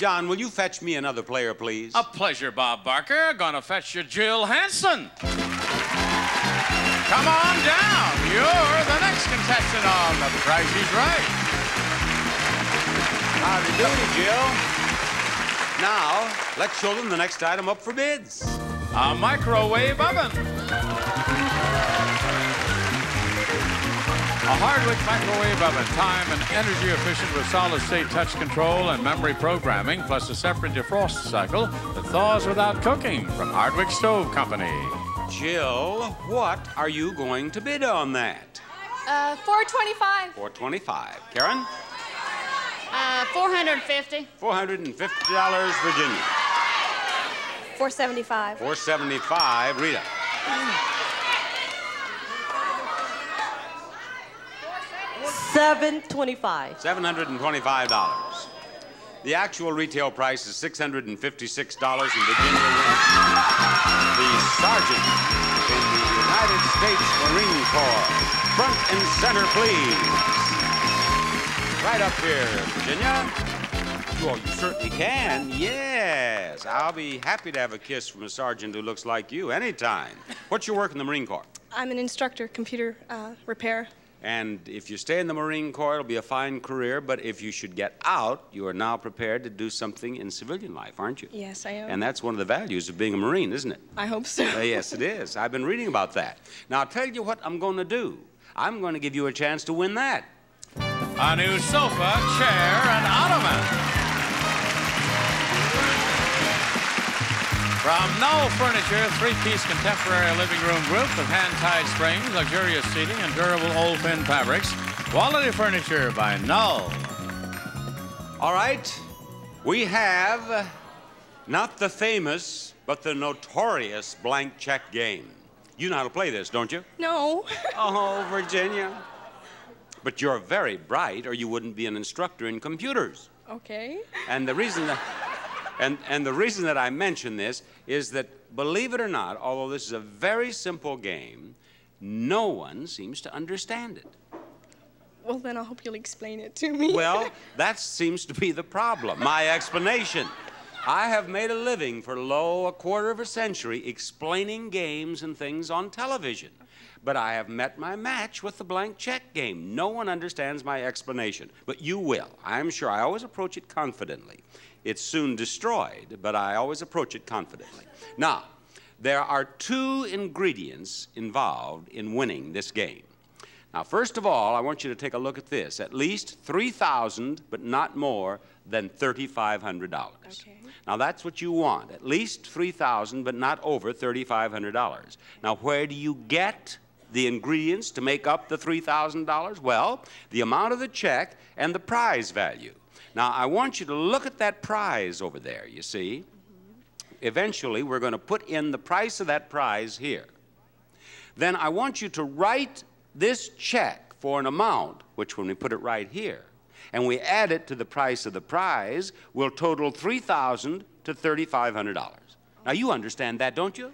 John, will you fetch me another player, please? A pleasure, Bob Barker. Gonna fetch you Jill Hanson. Come on down. You're the next contestant on The Price is Right. Howdy doody, Jill. Now, let's show them the next item up for bids. A microwave oven. A Hardwick microwave oven, time and energy efficient with solid state touch control and memory programming, plus a separate defrost cycle that thaws without cooking from Hardwick Stove Company. Jill, what are you going to bid on that? Uh, 425. 425. Karen? Uh, 450. $450, Virginia. 475. 475, Rita. Seven twenty-five. $725. The actual retail price is $656 and Virginia the sergeant in the United States Marine Corps. Front and center, please. Right up here, Virginia. Well, you certainly can. Yes. I'll be happy to have a kiss from a sergeant who looks like you anytime. What's your work in the Marine Corps? I'm an instructor, computer uh, repair. And if you stay in the Marine Corps, it'll be a fine career. But if you should get out, you are now prepared to do something in civilian life, aren't you? Yes, I am. And that's one of the values of being a Marine, isn't it? I hope so. Uh, yes, it is. I've been reading about that. Now, I'll tell you what I'm going to do. I'm going to give you a chance to win that. A new sofa, chair, and ottoman. From Knoll Furniture, three-piece contemporary living room group with hand-tied springs, luxurious seating, and durable olefin fabrics. Quality furniture by Knoll. All right. We have not the famous, but the notorious blank check game. You know how to play this, don't you? No. Oh, Virginia. But you're very bright, or you wouldn't be an instructor in computers. okay. And the reason that, and, and the reason that I mention this is that, believe it or not, although this is a very simple game, no one seems to understand it. Well, then I hope you'll explain it to me. Well, that seems to be the problem. My explanation. I have made a living for, low a quarter of a century explaining games and things on television. But I have met my match with the blank check game. No one understands my explanation, but you will. I'm sure. I always approach it confidently. It's soon destroyed, but I always approach it confidently. Now, there are two ingredients involved in winning this game. Now, first of all, I want you to take a look at this. At least 3000 but not more than $3,500. Okay. Now, that's what you want. At least 3000 but not over $3,500. Now, where do you get the ingredients to make up the $3,000? Well, the amount of the check and the prize value. Now, I want you to look at that prize over there, you see. Mm-hmm. Eventually, we're going to put in the price of that prize here. Then I want you to write this check for an amount, which when we put it right here, and we add it to the price of the prize, will total 3,000 to $3,500. Now, you understand that, don't you?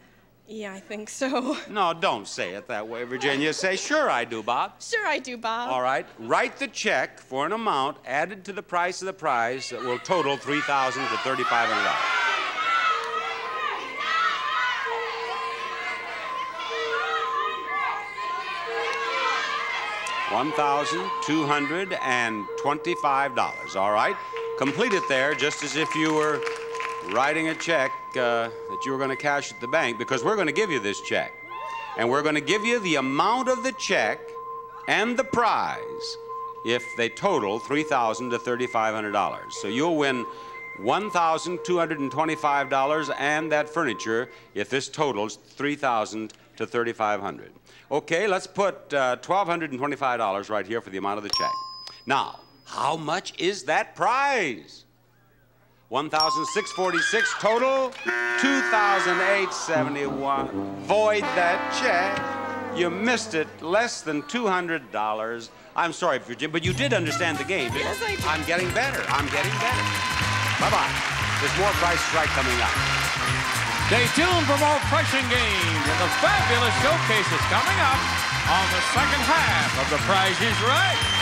Yeah, I think so. No, don't say it that way, Virginia. Say, sure, I do, Bob. Sure, I do, Bob. All right, write the check for an amount added to the price of the prize that will total 3,000 to $3,500. $1,225. All right? Complete it there just as if you were writing a check uh, that you were going to cash at the bank because we're going to give you this check. And we're going to give you the amount of the check and the prize if they total 3,000 to $3,500. So you'll win $1,225 and that furniture if this totals $3,000 to 3,500. Okay, let's put uh, $1,225 right here for the amount of the check. Now, how much is that prize? 1,646 total, 2,871. Void that check. You missed it, less than $200. I'm sorry, Virginia, but you did understand the game. Yes. I did. I'm getting better. I'm getting better. Bye-bye. There's more Price is Right coming up. Stay tuned for more pricing games and the fabulous showcases coming up on the second half of The Price is Right.